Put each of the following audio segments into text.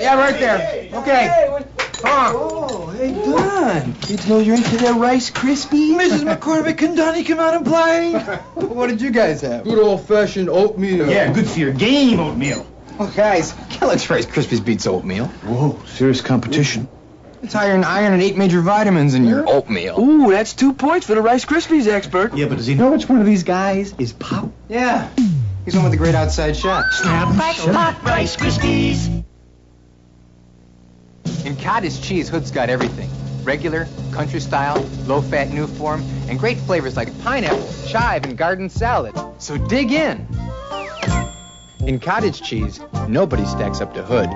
Yeah, right there. Okay. Oh, hey, Don. Did you know you're into that Rice Krispies? Mrs. McCormick and Donnie come out and play. what did you guys have? Good old-fashioned oatmeal. Yeah, good for your game, oatmeal. Well, guys, Kellogg's Rice Krispies beats oatmeal. Whoa, serious competition. It's higher in iron and eight major vitamins in your oatmeal. Ooh, that's two points for the Rice Krispies expert. Yeah, but does he know which one of these guys is Pop? Yeah. He's one with the great outside shot. Snap, snap, Rice Krispies. In cottage cheese, Hood's got everything. Regular, country style, low-fat new form, and great flavors like pineapple, chive, and garden salad. So dig in. In cottage cheese, nobody stacks up to Hood.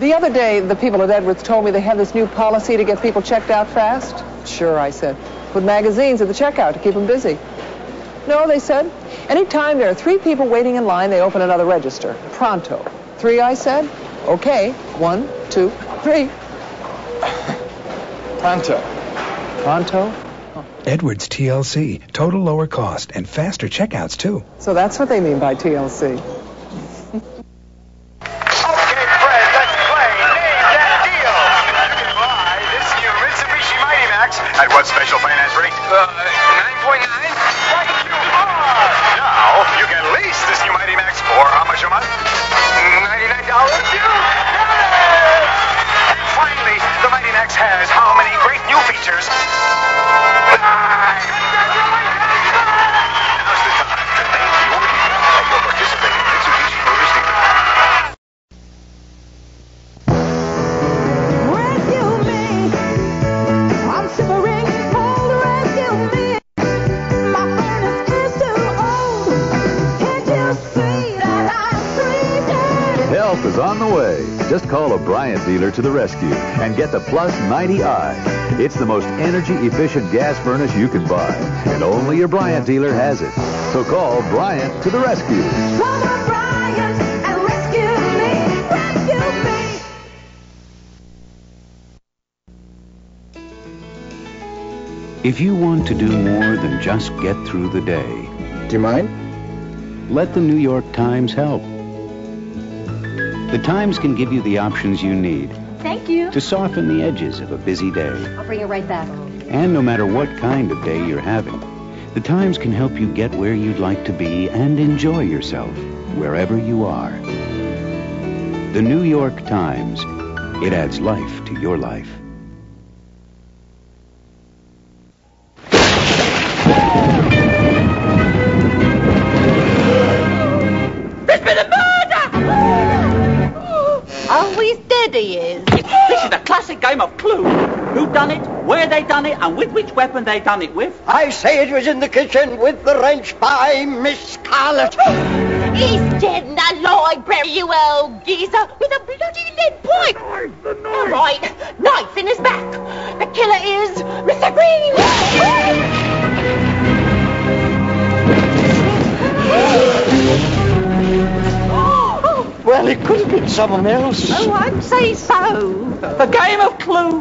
The other day, the people at Edwards told me they have this new policy to get people checked out fast. Sure, I said. Put magazines at the checkout to keep them busy. No, they said. Anytime there are three people waiting in line, they open another register. Pronto. Three, I said. Okay. One, two, three. Pronto. Pronto? Edwards TLC. Total lower cost and faster checkouts, too. So that's what they mean by TLC. Okay, Fred, let's play Name That Deal. You can buy this new Mitsubishi Mighty Max at what special finance rate? Uh, great on the way. Just call a Bryant dealer to the rescue and get the Plus 90i. It's the most energy efficient gas furnace you can buy, and only your Bryant dealer has it. So call Bryant to the rescue. Come on, Brian, and rescue me. Rescue me. If you want to do more than just get through the day, Do you mind? let the New York Times help. The Times can give you the options you need Thank you. to soften the edges of a busy day. I'll bring it right back. And no matter what kind of day you're having, the Times can help you get where you'd like to be and enjoy yourself wherever you are. The New York Times. It adds life to your life. He's is. This is a classic game of Clue. Who done it, where they done it, and with which weapon they done it with. I say it was in the kitchen with the wrench by Miss Scarlet. He's dead and alive, you old geezer, with a bloody lead pipe. All right, knife in his back. The killer is Mr. Green. Could have been someone else. Oh, I'd say so. The game of Clue.